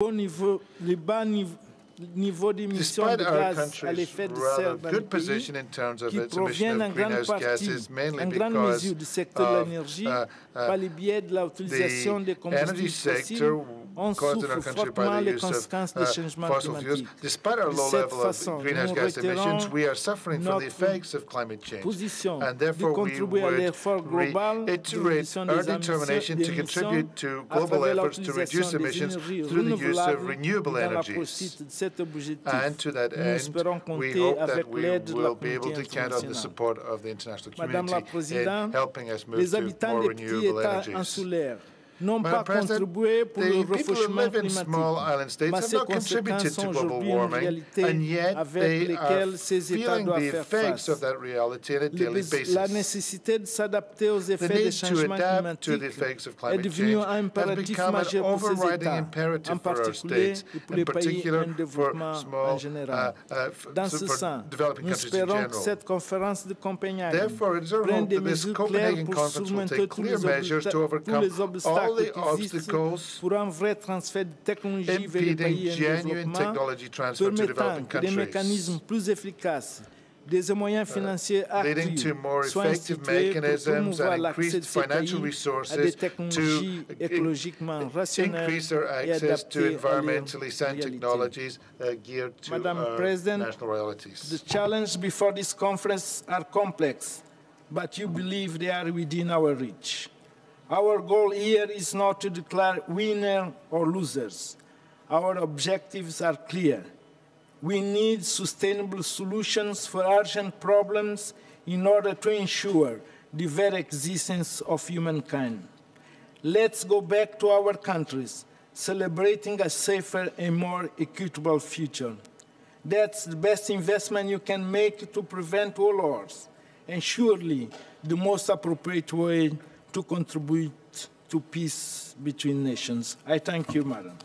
Au niveau, le bas niveau, niveau d'émissions Despite de gaz à l'effet de serre dans le good pays, position in terms of qui proviennent en grande partie, en grande mesure du secteur de l'énergie, uh, uh, par le biais de l'utilisation des the combustibles fossiles, on caused in our souffre country by fortement the les use of conséquences uh, des changements fossil fuels. climatiques. Despite our De low cette level façon, of greenhouse nous gas emissions, retirons we are suffering from the notre effects of climate change. position And de therefore, we contribuer à would l'effort global de reiterate réduction our des determination to émissions contribute to à global travers efforts to reduce l'utilisation des emissions énergies through the use of renouvelables renewable dans la energies. poursuite de cet objectif. And to that Nous end, espérons we compter hope avec that we l'aide de la will be able to communauté count on the internationale. support of the international Madame la community in Présidente, helping us move les to habitants more des petits renewable États energies. insulaires n'ont pas contribué pour le the people who réchauffement live in climatique. small island states Mais have ces not contributed conséquences to sont global aujourd'hui une warming, réalité and yet avec they are lesquelles ces États feeling doivent the faire effects face. of that reality on a daily basis. La nécessité de s'adapter aux effets des changements adapt to the climatiques effects of est climate devenu change un impératif become an majeur pour ces overriding États, imperative en for our particulier states, pour in les pays particular en for développement en small, général. uh, uh, Dans ce sens, developing nous espérons que general. cette conférence de Copenhague Therefore, it is prenne hope des that this mesures Copenhagen claires pour conference will surmonter tous les, measures obsta- to tous overcome les all the obstacles pour un vrai transfert de technologie vers les pays en genuine développement, technology transfer to permettant des countries. mécanismes plus efficaces des moyens financiers leading actifs to more soient effective institués pour mechanisms promouvoir and l'accès de ces financial pays resources à des to technologies écologiquement rationnelles increase our et access to adaptées à environmentally sound réalité. technologies uh, geared to Madam our President, national realities. The challenges before this conference are complex, but you believe they are within our reach. Our goal here is not to declare winners or losers. Our objectives are clear. We need sustainable solutions for urgent problems in order to ensure the very existence of humankind. Let's go back to our countries, celebrating a safer and more equitable future. That's the best investment you can make to prevent wars, and surely the most appropriate way to contribute to peace between nations. I thank you, Madam.